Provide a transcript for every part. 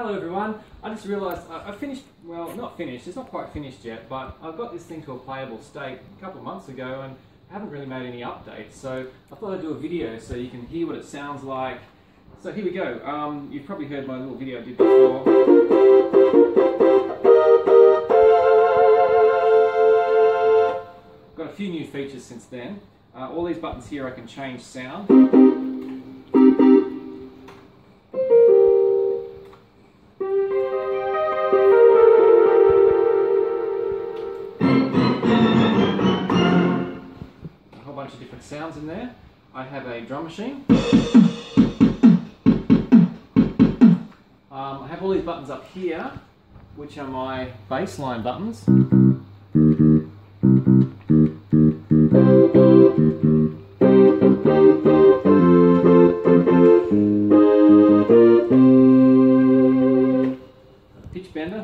Hello everyone. I just realised I, I finished, well not finished, it's not quite finished yet, but I've got this thing to a playable state a couple of months ago and I haven't really made any updates. So I thought I'd do a video so you can hear what it sounds like. So here we go. Um, you've probably heard my little video I did before. Got a few new features since then. Uh, all these buttons here I can change sound. Bunch of different sounds in there. I have a drum machine. Um, I have all these buttons up here, which are my bassline buttons. Pitch bender.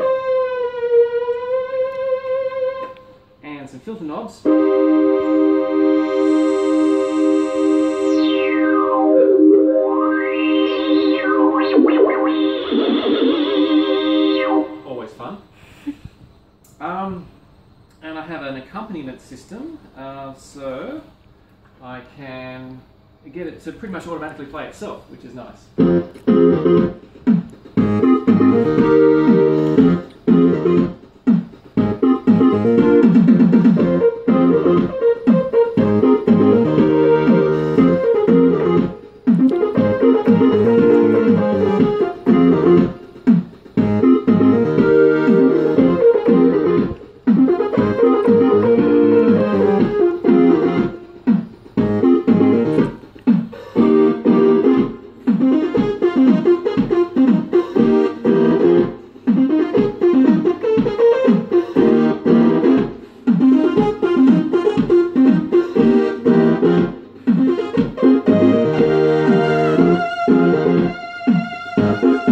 And some filter knobs. Um, and I have an accompaniment system, uh, so I can get it to pretty much automatically play itself, which is nice.